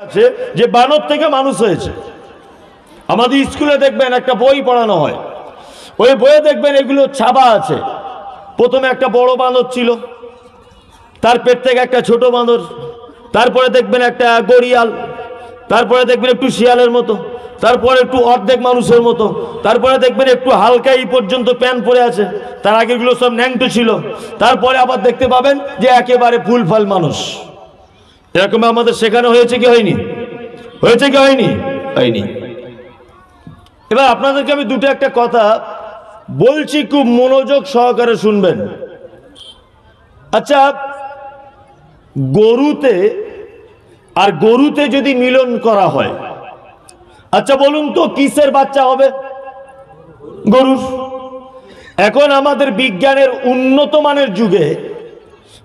আছে যে বানর থেকে মানুষ হয়েছে। আমাদের স্কুলে দেখবেন একটা বই পড়ানো হয়। ওই বইয়ে দেখবেন এগুলো ছাপা আছে। প্রথমে একটা বড় বাঁদর ছিল, তার পেট থেকে একটা ছোট বাঁদর তারপরে দেখবেন একটা গড়িয়াল, তারপরে দেখবেন একটু শিয়ালের মতো, তারপরে একটু অর্ধেক মানুষের মতো, তারপরে দেখবেন একটু হালকা এই পর্যন্ত প্যান পরে আছে, তার আগেগুলো সব ন্যাংটো ছিল, তারপরে আবার দেখতে পাবেন যে একেবারে ফুল ফল মানুষ। এরকম আমাদের শেখানো হয়েছে কি হয়নি? হয়েছে কি হয়নি? হয়নি। এবার আপনাদেরকে আমি দুটো একটা কথা বলছি, খুব মনোযোগ সহকারে শুনবেন। আচ্ছা গরুতে আর গরুতে যদি মিলন করা হয় আচ্ছা বলুন তো, কিসের বাচ্চা হবে? গরুর। এখন আমাদের বিজ্ঞানের উন্নত মানের যুগে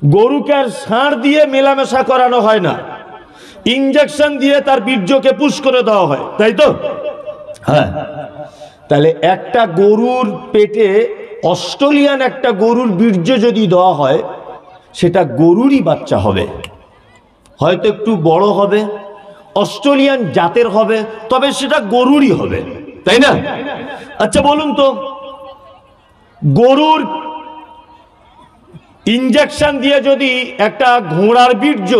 গরুকে আর ষাঁড় দিয়ে মেলামেশা করানো হয় না। ইঞ্জেকশন দিয়ে তার বীর্যকে পুশ করে দেওয়া হয়, তাই তো? হ্যাঁ। তাহলে একটা গরুর পেটে অস্ট্রেলিয়ান একটা গরুর বীর্য যদি দেওয়া হয়, সেটা গরুরই বাচ্চা হবে। হয়তো একটু বড় হবে, অস্ট্রেলিয়ান জাতের হবে, তবে সেটা গরুরই হবে, তাই না? আচ্ছা বলুন তো, গরুর ইঞ্জেকশন দিয়ে যদি একটা ঘোড়ার বীর্য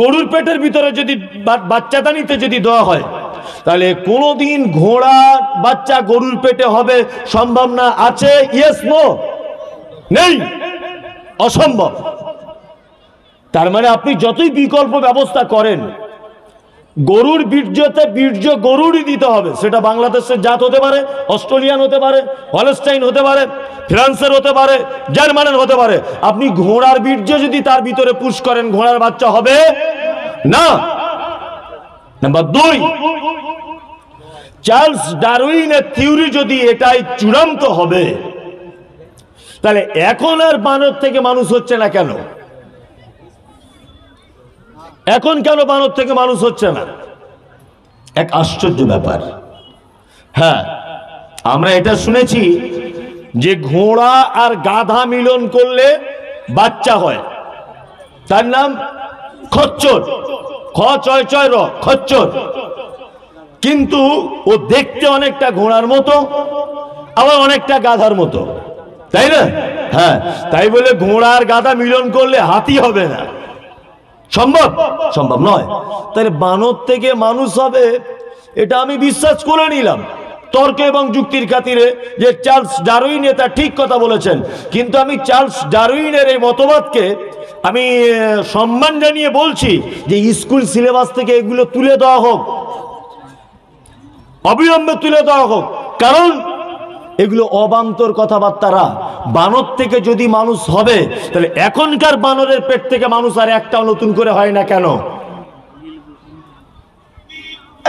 গরুর পেটের ভিতরে যদি বাচ্চাদানিতে যদি দেওয়া হয়, তাহলে কোনোদিন ঘোড়া বাচ্চা গরুর পেটে হবে সম্ভাবনা আছে? ইয়েস নো নেই? অসম্ভব। তার মানে আপনি যতই বিকল্প ব্যবস্থা করেন গরুর বীর্যতে বীর্য গরুরই দিতে হবে। সেটা বাংলাদেশের জাত হতে পারে, অস্ট্রেলিয়ান হতে পারে, হলস্টাইন হতে পারে, ফ্রান্সের হতে পারে, জার্মানের হতে পারে। আপনি ঘোড়ার বীর্য যদি তার ভিতরে পুশ করেন, ঘোড়ার বাচ্চা হবে না। নাম্বার দুই, চার্লস ডারউইনের থিওরি যদি এটাই চূড়ান্ত হবে, তাহলে এখন আর বানর থেকে মানুষ হচ্ছে না কেন? এখন কেন বানর থেকে মানুষ হচ্ছে না? এক আশ্চর্য ব্যাপার। হ্যাঁ আমরা এটা শুনেছি যে ঘোড়া আর গাধা মিলন করলে বাচ্চা হয়। তার নাম খচ্চর। খ চয় চয় র, খচ্চর। কিন্তু ও দেখতে অনেকটা ঘোড়ার মতো, আবার অনেকটা গাধার মতো। তাই না? হ্যাঁ তাই বলে ঘোড়া আর গাধা মিলন করলে হাতি হবে না। সম্ভব? সম্ভব নয়। তাহলে বানর থেকে মানুষ হবে, এটা আমি বিশ্বাস করে নিলাম। তর্ক এবং যুক্তির খাতিরে যে চার্লস ডারউইন এটা ঠিক কথা বলেছেন। কিন্তু আমি চার্লস ডারুইনের এই মতবাদকে আমি সম্মান জানিয়ে বলছি যে স্কুল সিলেবাস থেকে এগুলো তুলে দেওয়া হোক, অবিলম্বে তুলে দেওয়া হোক। কারণ এগুলো অবান্তর কথাবার্তারা। বানর থেকে যদি মানুষ হবে, তাহলে এখনকার বানরের পেট থেকে মানুষ আর একটাও নতুন করে হয় না কেন?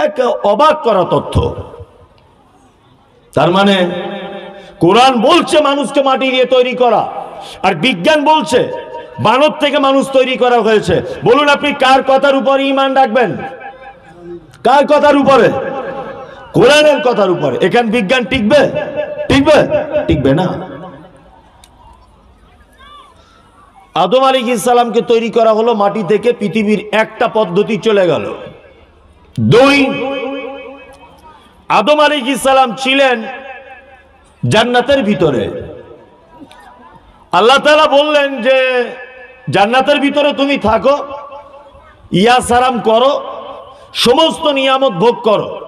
এক অবাক করা তথ্য। তার মানে কোরআন বলছে মানুষকে মাটি দিয়ে তৈরি করা, আর বিজ্ঞান বলছে বানর থেকে মানুষ তৈরি করা হয়েছে। বলুন আপনি, কার কথার উপর ইমান রাখবেন? কার কথার উপরে? কোরআনের কথার উপরে। এখান বিজ্ঞান টিকবে? টিকবে? টিকবে না। আদম আলী ইসলামকে তৈরি করা হলো মাটি থেকে পৃথিবীর একটা পদ্ধতি চলে গেল। দুই, আদম আলী ইসলাম ছিলেন জান্নাতের ভিতরে। আল্লাহ তাআলা বললেন যে, জান্নাতের ভিতরে তুমি থাকো ইয়া সারাম করো, সমস্ত নিয়ামত ভোগ করো।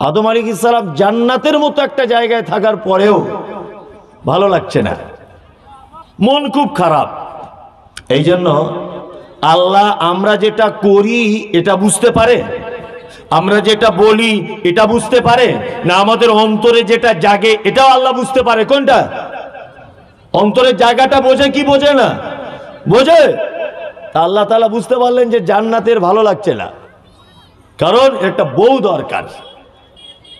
আদম আলী ইসলাম জান্নাতের মতো একটা জায়গায় থাকার পরেও ভালো লাগছে না। মন খুব খারাপ। এই জন্য আল্লাহ আমরা যেটা করি, এটা বুঝতে পারে? আমরা যেটা বলি, এটা বুঝতে পারে? না আমাদের অন্তরে যেটা জাগে, এটাও আল্লাহ বুঝতে পারে। কোনটা? অন্তরের জায়গাটা বোঝে কি বোঝে না? বোঝে? আল্লাহ তালা বুঝতে পারলেন যে জান্নাতের ভালো লাগছে না। কারণ একটা বউ দরকার।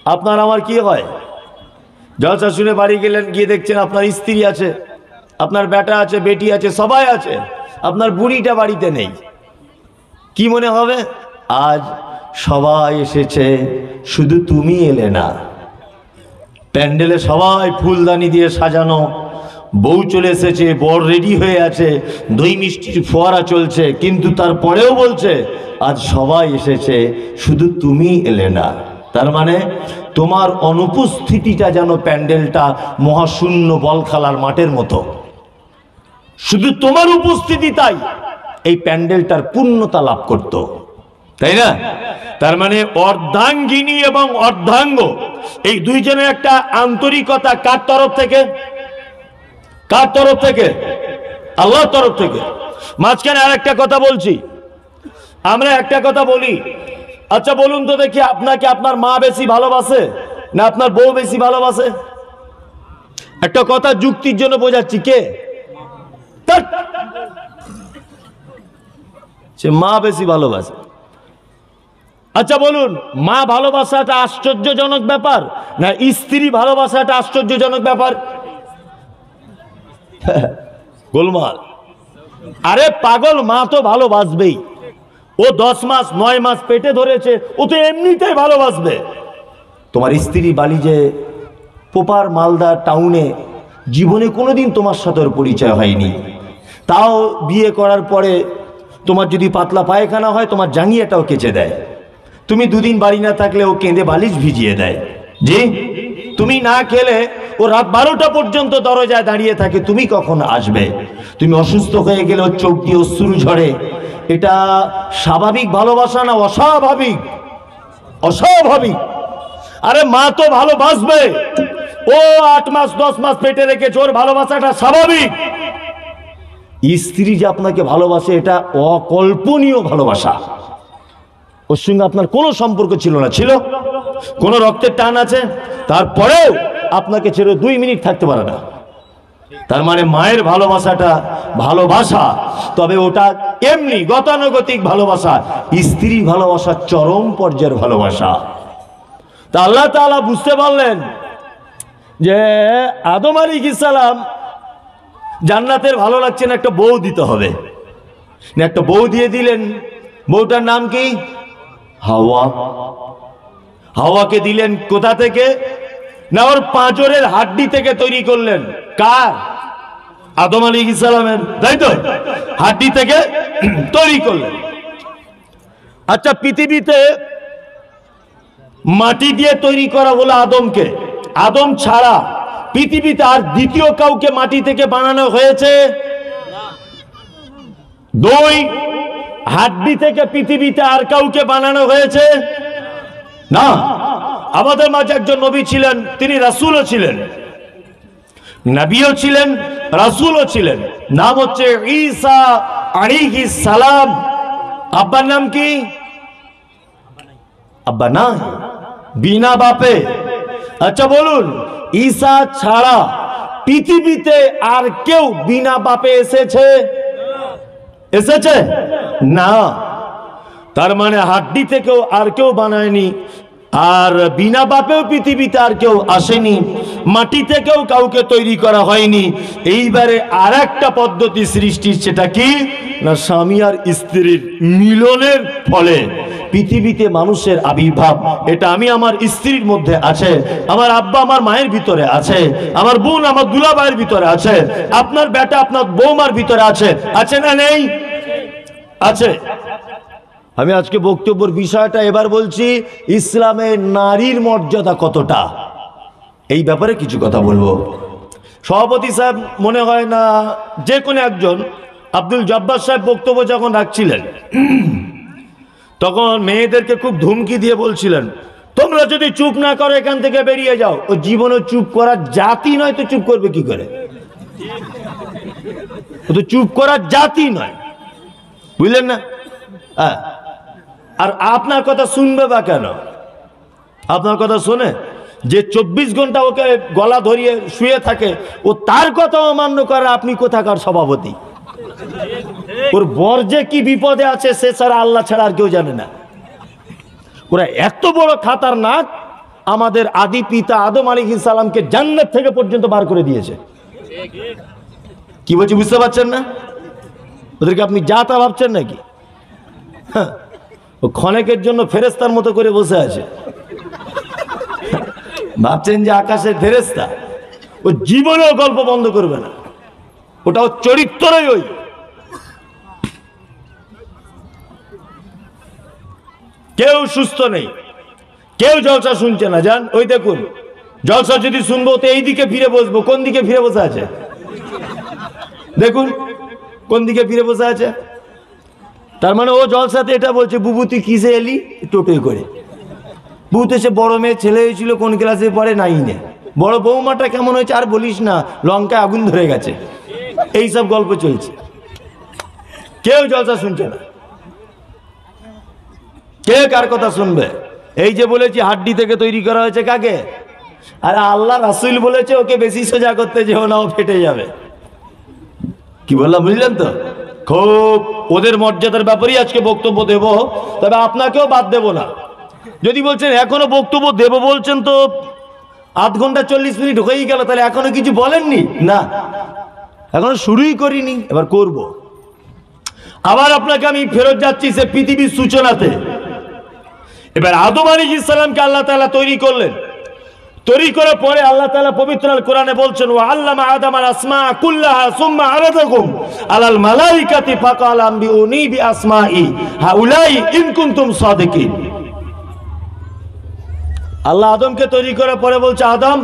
আপনার আমার কি হয়? জলসা শুনে বাড়ি গেলেন, গিয়ে দেখছেন আপনার স্ত্রী আছে, আপনার বেটা আছে, বেটি আছে, সবাই আছে, আপনার বুড়িটা বাড়িতে নেই। কি মনে হবে? আজ সবাই এসেছে, শুধু তুমি এলে না। প্যান্ডেলে সবাই ফুলদানি দিয়ে সাজানো, বউ চলে এসেছে, বর রেডি হয়ে আছে, দই মিষ্টির ফোয়ারা চলছে, কিন্তু তারপরেও বলছে, আজ সবাই এসেছে, শুধু তুমি এলে না। তার মানে তোমার অনুপস্থিতিটা যেন প্যান্ডেলটা মহাশূন্য বল খেলার মাঠের মতো। শুধু তোমার উপস্থিতি তাই এই প্যান্ডেলটার পূর্ণতা লাভ করত। তাই না? তার মানে অর্ধাঙ্গিনী এবং অর্ধাঙ্গ, এই দুইজনের একটা আন্তরিকতা কার তরফ থেকে? কার তরফ থেকে? আল্লাহর তরফ থেকে। মাঝখানে আর একটা কথা বলছি। আমরা একটা কথা বলি আচ্ছা বলুন তো দেখি আপনাকে আপনার মা বেশি ভালোবাসে না আপনার বউ বেশি ভালোবাসে? একটা কথা যুক্তির জন্য বোঝাচ্ছি, কে? সে মা বেশি ভালোবাসে। আচ্ছা বলুন, মা ভালোবাসাটা আশ্চর্যজনক ব্যাপার না স্ত্রী ভালোবাসাটা আশ্চর্যজনক ব্যাপার? গোলমাল। আরে পাগল, মা তো ভালোবাসবেই। ও দশ মাস, নয় মাস পেটে ধরেছে, ও তো এমনিতেই ভালোবাসবে। তোমার স্ত্রী বালি যে পোপার মালদা টাউনে, জীবনে কোনোদিন তোমার সাথে পরিচয় হয়নি। তাও বিয়ে করার পরে তোমার যদি পাতলা পায়খানা হয়, তোমার জাঙ্গিয়াটাও কেচে দেয়। তুমি দুদিন বাড়ি না থাকলে ও কেঁদে বালিশ ভিজিয়ে দেয়। জি? তুমি না খেলে ও রাত বারোটা পর্যন্ত দরজায় দাঁড়িয়ে থাকে, তুমি কখন আসবে? তুমি অসুস্থ হয়ে গেলে ওর চোখ দিয়ে অশ্রু ঝরে। এটা স্বাভাবিক ভালোবাসা না অস্বাভাবিক? অস্বাভাবিক। আরে মা তো ভালোবাসবে। ও আট মাস, দশ মাস পেটে রেখেছে ওর ভালোবাসাটা স্বাভাবিক। স্ত্রী যে আপনাকে ভালোবাসে, এটা অকল্পনীয় ভালোবাসা। ওর সঙ্গে আপনার কোনো সম্পর্ক ছিল না। ছিল? কোনো রক্তের টান আছে? তারপরেও আপনাকে ছেড়ে দুই মিনিট থাকতে পারে না। তার মানে মায়ের ভালোবাসাটা ভালোবাসা। তবে ওটা এমনি গতানুগতিক ভালোবাসা। স্ত্রী ভালোবাসা চরম পর্যায়ের ভালোবাসা। তা আল্লাহ তাআলা বুঝতে পারলেন যে আদম আলী ইসালাম জান্নাতের ভালো লাগছে না, একটা বউ দিতে হবে। না, একটা বউ দিয়ে দিলেন। বউটার নাম কি? হাওয়া। হাওয়াকে দিলেন কোথা থেকে? না, ওর পাঁচরের হাড্ডি থেকে তৈরি করলেন। কার? আদম আলী ইসালামের। তাই তো? হাড্ডি থেকে তৈরি করলেন। আচ্ছা পৃথিবীতে মাটি দিয়ে তৈরি করা হলো আদমকে। আদম ছাড়া পৃথিবীতে আর দ্বিতীয় কাউকে মাটি থেকে বানানো হয়েছে? দুই, হাড্ডি থেকে পৃথিবীতে আর কাউকে বানানো হয়েছে? না। আমাদের মাঝে একজন নবী ছিলেন, তিনি রাসূলও ছিলেন। নবীও ছিলেন, রাসূলও ছিলেন। নাম হচ্ছে ঈসা আলাইহিস সালাম। আব্বার নাম কি? আব্বা না বিনা বাপে। আচ্ছা বলুন, ঈসা ছাড়া পৃথিবীতে আর কেউ বিনা বাপে এসেছে? এসেছে? না। তার মানে হাড্ডি থেকেও আর কেউ বানায়নি। আর বিনা বাপেও পৃথিবীতে আর কেউ আসেনি মাটি থেকেও কাউকে তৈরি করা হয়নি। এইবারে আর একটা পদ্ধতি সৃষ্টির, সেটা কি? না, স্বামী আর স্ত্রীর মিলনের ফলে। পৃথিবীতে মানুষের আবির্ভাব, এটা আমি আমার স্ত্রীর মধ্যে আছে, আমার আব্বা আমার মায়ের ভিতরে আছে, আমার বোন আমার দুলাভাইয়ের ভিতরে আছে, আপনার বেটা, আপনার বৌমার ভিতরে আছে আছে না নেই? আছে। আমি আজকে বক্তব্যের বিষয়টা এবার বলছি ইসলামে নারীর মর্যাদা কতটা? এই ব্যাপারে কিছু কথা বলব। সভাপতি সাহেব, মনে হয় না যে কোনো একজন আব্দুল জব্বার সাহেব বক্তব্য যখন রাখছিলেন, তখন মেয়েদেরকে খুব ধুমকি দিয়ে বলছিলেন, তোমরা যদি চুপ না করো, এখান থেকে বেরিয়ে যাও। ও জীবনে চুপ করার জাতি নয় তো চুপ করবে কি করে? ও তো চুপ করার জাতি নয়। বুঝলেন না? হ্যাঁ। আর আপনার কথা শুনবে বা কেন? আপনার কথা শোনে? যে চব্বিশ ঘণ্টা ওকে গলা ধরিয়ে শুয়ে থাকে ও তার কথা অমান্য করে আপনি কোথাকার সভাপতি? ওর বর যে কি বিপদে আছে সে ছাড়া আল্লাহ ছাড়া আর কেউ জানে না। ওরা এত বড় খাতার নাক আমাদের আদি পিতা আদম আলী সালামকে জান্নাত থেকে পর্যন্ত বার করে দিয়েছে। কি বলছি বুঝতে পারছেন না? ওদেরকে আপনি যা তা ভাবছেন নাকি? হ্যাঁ, ক্ষণেকের জন্য ফেরেস্তার মতো করে বসে আছে। ভাবছেন যে আকাশের ফেরেস্তা ও জীবনেও গল্প বন্ধ করবে না। ওটা ওর চরিত্রই ওই। কেউ সুস্থ নেই, কেউ জলসা শুনছে না। জান ওই দেখুন, জলসা যদি শুনব তো এই দিকে ফিরে বসবো, কোন দিকে ফিরে বসে আছে? দেখুন, কোন দিকে ফিরে বসে আছে? তার মানে ও জলসাতে এটা বলছে, বুবু, তুই কিসে এলি? টোটোয় করে। বুতে সে বড় মেয়ে ছেলে হয়েছিল, কোন ক্লাসে পড়ে? নাইনে। বড় বৌমাটা কেমন হয়েছে আর বলিস না, লঙ্কায় আগুন ধরে গেছে। এই সব গল্প চলছে। কেউ জলসা শুনছে না। কে কার কথা শুনবে? এই যে বলেছি, হাড্ডি থেকে তৈরি করা হয়েছে কাকে? আর আল্লাহ রাসুল বলেছে, ওকে বেশি সোজা করতে যেও না, ও ফেটে যাবে। কি বললাম, বুঝলেন তো? খুব ওদের মর্যাদার ব্যাপারেই আজকে বক্তব্য দেব, তবে আপনাকেও বাদ দেব না। যদি বলছেন, এখনও বক্তব্য দেব বলছেন তো আধ ঘণ্টা চল্লিশ মিনিট হয়েই গেল, তাহলে এখনও কিছু বলেননি? না। এখনও শুরুই করিনি, এবার করব। আবার আপনাকে আমি ফেরত যাচ্ছি সে পৃথিবীর সূচনাতে। এবার আদম আলী ইসলামকে আল্লাহ তাআলা তৈরি করলেন। তৈরি করার পরে আল্লাহ তাআলা পবিত্র কোরআনে বলছেন, ওয়া আল্লামা আদম আল আসমা কুল্লাহা সুম্মা আরাদাকুম আলাল মালাইকাতি ফাকাল আম্বিউনি বি আসমাই হাউলাই ইন কুনতুম সাদিকিন। আল্লাহ আদমকে তৈরি করার পরে বলছে, আদম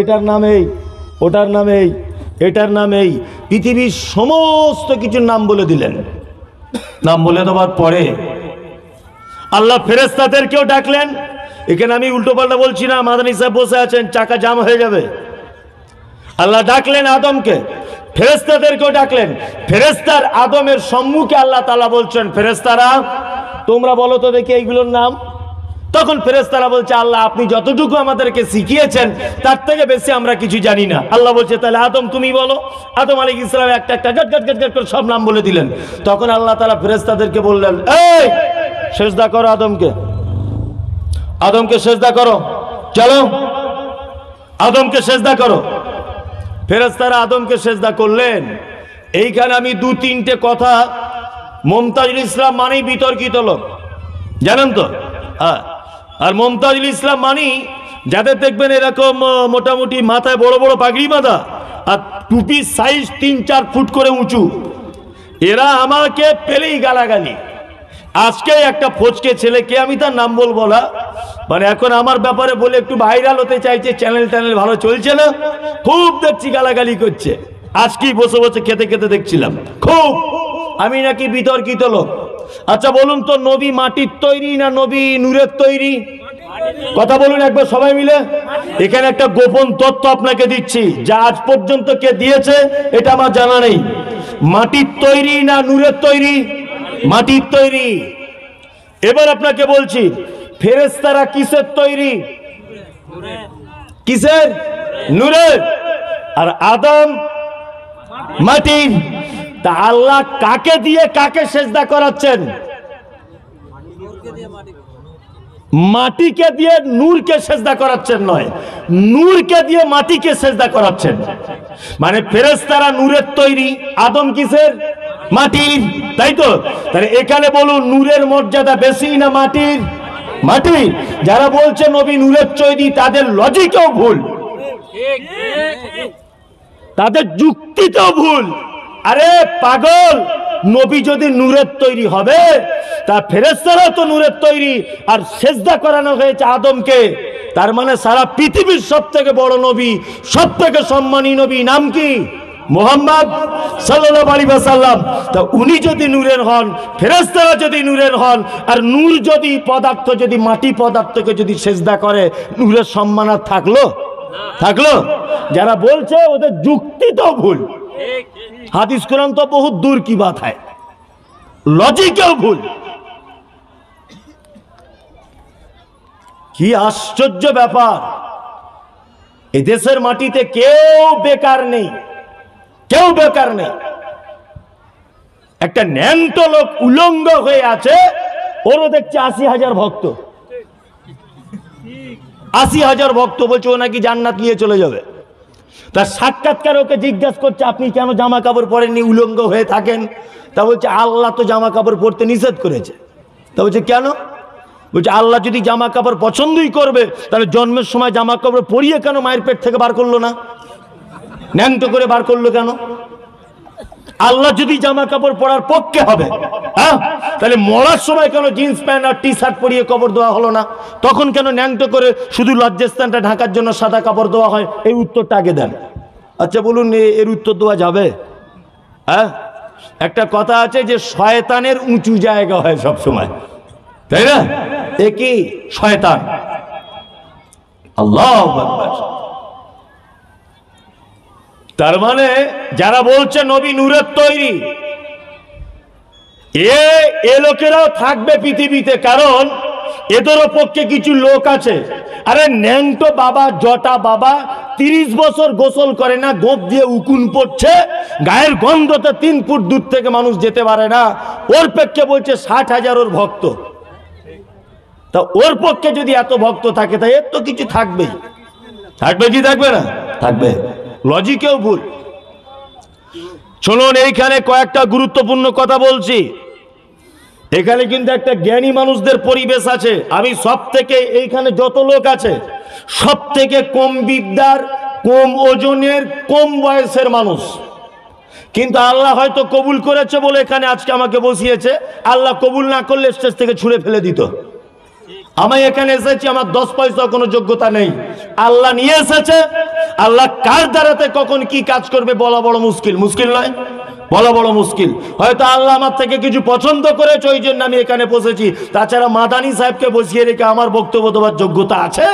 এটার নাম এই, ওটার নাম এই, এটার নাম এই। পৃথিবীর সমস্ত কিছুর নাম বলে দিলেন। নাম বলে দেওয়ার পরে আল্লাহ ফেরেস্তাদেরকেও ডাকলেন। এখানে আমি উল্টো পাল্টা বলছি না, মাদানী সাহেব বসে আছেন, চাকা জাম হয়ে যাবে। আল্লাহ ডাকলেন আদমকে ফেরেস্তাদেরকেও ডাকলেন। ফেরেস্তার আদমের সম্মুখে আল্লাহ তালা বলছেন ফেরেস্তারা তোমরা বলো তো দেখি এইগুলোর নাম? তখন ফেরেস্তারা বলছে, আল্লাহ, আপনি যতটুকু আমাদেরকে শিখিয়েছেন, তার থেকে বেশি আমরা কিছু জানি না। আল্লাহ বলছে, তাহলে আদম, তুমি বলো। আদম আলী ইসলাম একটা একটা গট গট গট গট করে সব নাম বলে দিলেন। তখন আল্লাহ তালা ফেরেস্তাদেরকে বললেন, এই শেষদা করো আদমকে। আদমকে সেজদা করো। চলো। আদমকে সেজদা করো। ফেরেস্তারা আদমকে সেজদা করলেন। এইখানে আমি দু তিনটে কথা মমতাজুল ইসলাম মানেই বিতর্কিত লোক। জানেন তো? হ্যাঁ। আর মমতাজুল ইসলাম মানি যাদের দেখবেন এরকম মোটামুটি মাথায় বড় বড় পাগড়ি বাঁধা আর টুপির সাইজ তিন চার ফুট করে উঁচু। এরা আমাকে পেলেই গালাগালি। আজকে একটা ফচকে ছেলেকে আমি তার নাম বলব না। মানে এখন আমার ব্যাপারে বলে একটু ভাইরাল হতে চাইছে, চ্যানেল ট্যানেল ভালো চলছে না। খুব দেখছি গালাগালি করছে। আজকেই বসে বসে খেতে খেতে দেখছিলাম। খুব। আমি নাকি বিতর্কিত লোক। আচ্ছা বলুন তো, নবী মাটির তৈরি না নবী নূরের তৈরি? কথা বলুন একবার সবাই মিলে। এখানে একটা গোপন তথ্য আপনাকে দিচ্ছি। যা আজ পর্যন্ত কে দিয়েছে, এটা আমার জানা নেই। মাটির তৈরি না নূরের তৈরি? মাটির তৈরি। এবার আপনাকে বলছি ফেরেস্তারা কিসের তৈরি? কিসের? নূরের। আর আদম মাটির তা আল্লাহ কাকে দিয়ে কাকে সেজদা করাচ্ছেন? মাটিকে দিয়ে নূরকে সেজদা করাচ্ছেন নয়, নূরকে দিয়ে মাটিকে সেজদা করাচ্ছেন। মানে ফেরেশতারা নূরের তৈরি, আদম কিসের? মাটির, তাই তো? তাহলে এখানে বলুন, নূরের মর্যাদা বেশি না মাটির? মাটি যারা বলছে নবী নূরের তৈরি তাদের লজিকেও ভুল। তাদের যুক্তিতেও ভুল। আরে পাগল, নবী যদি নূরের তৈরি হবে, তা ফেরেস্তারা তো নূরের তৈরি। আর সেজদা করানো হয়েছে আদমকে। তার মানে সারা পৃথিবীর সব থেকে বড় নবী সব থেকে সম্মানী নবী, নাম কি? মোহাম্মদ সাল্লাল্লাহু আলাইহি ওয়াসাল্লাম। তা উনি যদি নূরের হন, ফেরেশতারা যদি নূরের হন, আর নূর যদি পদার্থ, যদি মাটি পদার্থকে যদি সেজদা করে, নূরের সম্মান আর থাকল? থাকল? যারা বলছে ওদের যুক্তি তো ভুল। হাদিস কোরআন তো বহুত দূর কি বাত হয়। লজিকেও ভুল। কি আশ্চর্য ব্যাপার। এদেশের মাটিতে কেউ বেকার নেই। কেউ বেকার নেই। একটা ন্যান্ত লোক উলঙ্গ হয়ে আছে, ওরও দেখছে আশি হাজার ভক্ত। আশি হাজার ভক্ত বলছে, ও নাকি জান্নাত নিয়ে চলে যাবে। তার সাক্ষাৎকার ওকে জিজ্ঞাসা করছে, আপনি কেন জামা কাপড় পরেননি, উলঙ্গ হয়ে থাকেন? তা বলছে, আল্লাহ তো জামা কাপড় পরতে নিষেধ করেছে। তা বলছে, কেন? বলছে, আল্লাহ যদি জামা কাপড় পছন্দই করবে, তাহলে জন্মের সময় জামা কাপড় পরিয়ে কেন মায়ের পেট থেকে বার করল না? ন্যাংটো করে বার করল কেন? আল্লাহ যদি জামা কাপড় পরার পক্ষে হবে হ্যাঁ? তাহলে মরার সময় কেন জিন্স প্যান্ট আর টি শার্ট পরিয়ে কবর দেওয়া হলো না? তখন কেন ন্যাংটো করে শুধু লজ্জাস্থানটা ঢাকার জন্য সাদা কাপড় দেওয়া হয়? এই উত্তরটা আগে দেন। আচ্ছা বলুন এর উত্তর দেওয়া যাবে? হ্যাঁ? একটা কথা আছে যে শয়তানের উঁচু জায়গা হয় সব সময় তাই না? এ কি? শয়তান। আল্লাহ তার মানে যারা বলছে নবী নূরের তৈরি, এ এ লোকেরাও থাকবে পৃথিবীতে, কারণ এদেরও পক্ষে কিছু লোক আছে। আরে ন্যাংটো বাবা, জটা বাবা তিরিশ বছর গোসল করে না গোপ দিয়ে উকুন পড়ছে, গায়ের গন্ধতে তিন ফুট দূর থেকে মানুষ যেতে পারে না। ওর পক্ষে বলছে ষাট হাজার ওর ভক্ত। তা ওর পক্ষে যদি এত ভক্ত থাকে তাই এর তো কিছু থাকবেই। থাকবে কি থাকবে না? থাকবে। লজিকেও ভুল। শুনুন এইখানে কয়েকটা গুরুত্বপূর্ণ কথা বলছি। এখানে কিন্তু একটা জ্ঞানী মানুষদের পরিবেশ আছে। আমি সব থেকে এইখানে যত লোক আছে সব থেকে কম বিদ্যার, কম ওজনের, কম বয়সের মানুষ। কিন্তু আল্লাহ হয়তো কবুল করেছে বলে এখানে আজকে আমাকে বসিয়েছে। আল্লাহ কবুল না করলে স্টেজ থেকে ছুঁড়ে ফেলে দিত। আমি এখানে এসেছি, আমার দশ পয়সা কোনো যোগ্যতা নেই। আল্লাহ নিয়ে এসেছে। আল্লাহ কার দ্বারাতে কখন কি কাজ করবে বলা বড় মুশকিল? মুশকিল নয়, বলা বড় মুশকিল। হয়তো আল্লাহ আমার থেকে কিছু পছন্দ করেছে ওই জন্য আমি এখানে বসেছি। তাছাড়া মাদানি সাহেবকে বসিয়ে রেখে আমার বক্তব্য দেওয়ার যোগ্যতা আছে?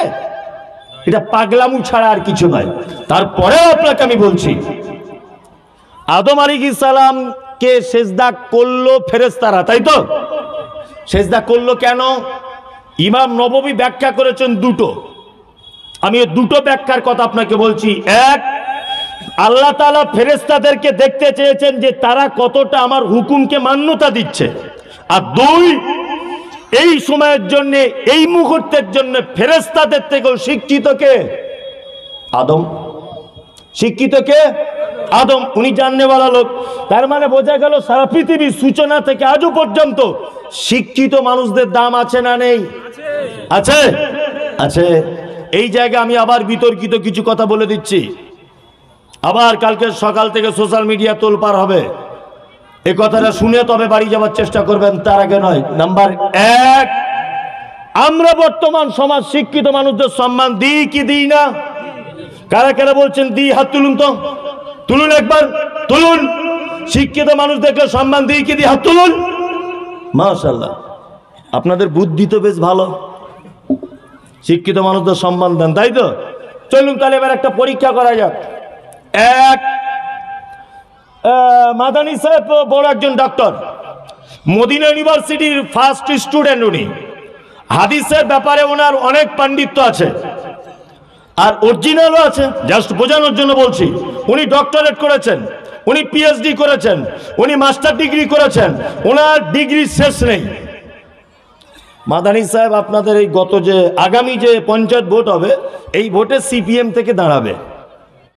এটা পাগলামু ছাড়া আর কিছু নয়। তারপরেও আপনাকে আমি বলছি, আদম আলী সালামকে সেজদা করল ফেরেস্তারা তাই তো? সেজদা করল কেন? ইমাম নববী ব্যাখ্যা করেছেন দুটো। আমি দুটো ব্যাখ্যার কথা আপনাকে বলছি। এক, আল্লাহ তালা ফেরেস্তাদেরকে দেখতে চেয়েছেন যে তারা কতটা আমার হুকুমকে মান্যতা দিচ্ছে। আর দুই, এই সময়ের জন্য, এই মুহূর্তের জন্য ফেরেস্তাদের শিক্ষিত কে? আদম। শিক্ষিত কে? আদম। উনি জাননেওয়ালা লোক। তার মানে বোঝা গেল সারা পৃথিবীর সূচনা থেকে আজও পর্যন্ত শিক্ষিত মানুষদের দাম আছে না নেই? আছে। আছে। এই জায়গায় আমি আবার বিতর্কিত কিছু কথা বলে দিচ্ছি। আবার কালকে সকাল থেকে সোশ্যাল মিডিয়া তোলপার হবে। এ কথাটা শুনে তবে বাড়ি যাওয়ার চেষ্টা করবেন, তার আগে নয়। নাম্বার এক, আমরা বর্তমান সমাজ শিক্ষিত মানুষদের সম্মান দিই কি দিই না? কারা কারা বলছেন দিই হাত তুলুন তো? তুলুন একবার, তুলুন। শিক্ষিত মানুষদেরকে সম্মান দিই কি দিই হাত তুলুন? মাশাল্লাহ আপনাদের বুদ্ধি তো বেশ ভালো। শিক্ষিত মানুষদের সম্মান দেন, তাই তো? চলুন তাহলে এবার একটা পরীক্ষা করা যাক। এক মাদানী সাহেব বড় একজন ডক্টর মদিনা ইউনিভার্সিটির ফার্স্ট স্টুডেন্ট উনি। হাদিসের ব্যাপারে ওনার অনেক পাণ্ডিত্য আছে। আর অরিজিনালও আছে জাস্ট বোঝানোর জন্য বলছি। উনি ডক্টরেট করেছেন, উনি পিএইচডি করেছেন, উনি মাস্টার ডিগ্রি করেছেন, ওনার ডিগ্রি শেষ নেই। মাদানী সাহেব আপনাদের এই গত যে আগামী যে পঞ্চায়েত ভোট হবে, এই ভোটে সিপিএম থেকে দাঁড়াবে।